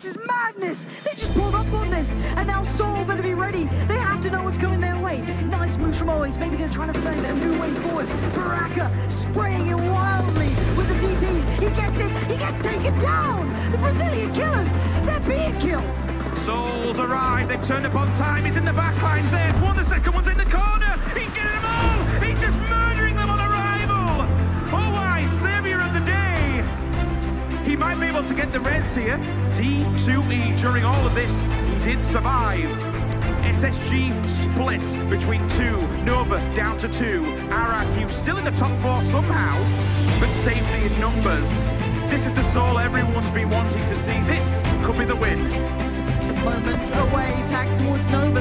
This is madness! They just pulled up on this, and now Soul better be ready. They have to know what's coming their way. Nice moves from Owais, maybe gonna try to find a new way forward. Baraka spraying it wildly with the DP. He gets it, he gets taken down! The Brazilian killers, they're being killed! Soul's arrived, they've turned up on time, he's in the back lines there, might be able to get the res here. D2E during all of this, he did survive. SSG split between two, Nova down to two, RRQ still in the top four somehow, but safety in numbers. This is the soul everyone's been wanting to see. This could be the win. Moments away, tags towards Nova.